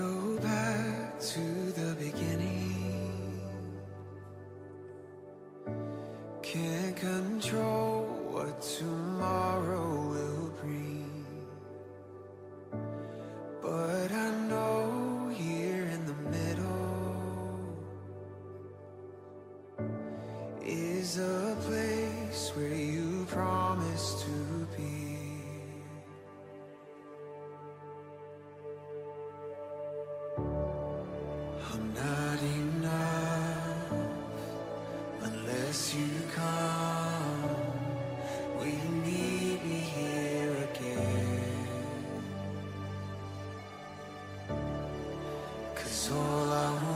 go back to the beginning. Can't control what tomorrow will bring. But I know here in the middle is a place where you promised to be. all I want.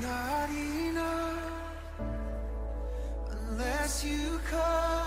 not enough unless you come.